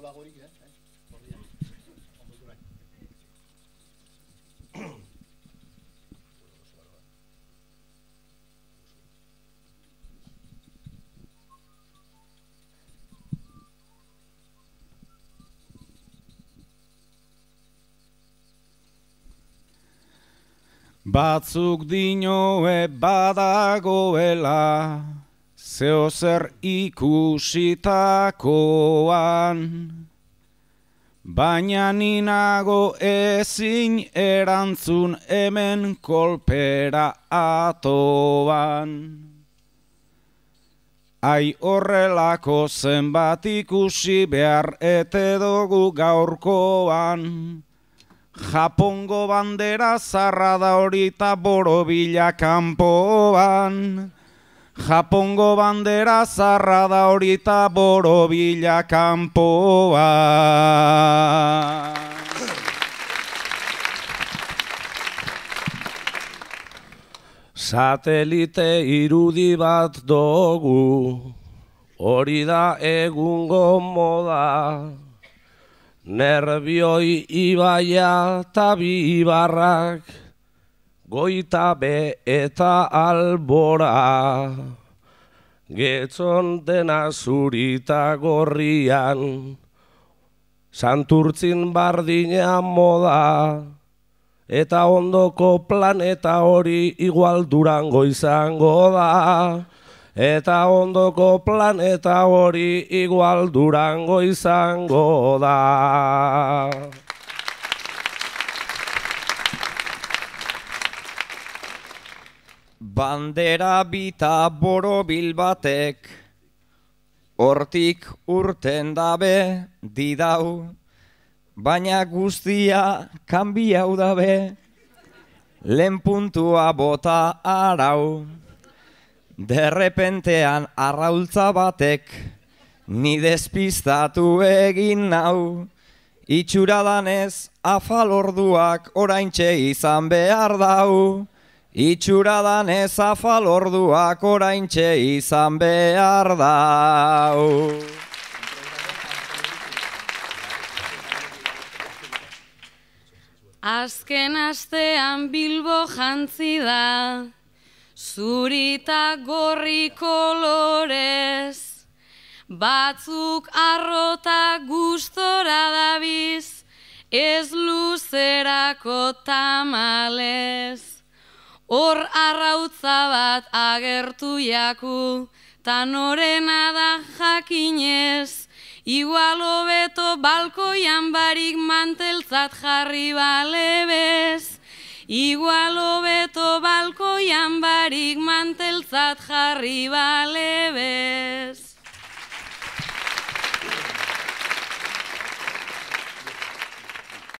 olagorik, eh? Batzuk dinoe badagoela, zeo zer ikusitakoan. Baina ninago ezin erantzun hemen kolpera atoan. Ai horrelako zenbat ikusi behar ete dugu gaurkoan. Japongo bandera zarra da horita borobila kanpoan. Japongo bandera zarra da horita borobila kanpoan. Satelite irudi bat dugu, hori da egungo moda. Nerbioi ibaia eta bi ibarrak, goita be eta albora. Getzon dena zurita gorrian, santurtzin bardina moda. Eta ondoko planeta hori igual durango izango da. Eta ondoko planeta hori igual durango izango da. Bandera bita borobil batek, hortik urten dabe didau, baina guztia kanbiau dabe, lehen puntua bota arau. Derrepentean arraultza batek, ni despistatu egin nau, itxura danez afal orduak oraintxe izan behar dau. Itxura danez afal orduak oraintxe izan behar dau. Azken astean bilbo jantzi da, zurita gorri kolorez, batzuk arrota gustora dabiz, ez luzerako tamalez. Hor arrautza bat agertu jaku, tan norena da jakinez, Igual hobeto balkoian barik manteltzat jarri balebez. Igual hobeto balkoian barik manteltzat jarri balebez.